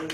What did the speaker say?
Oh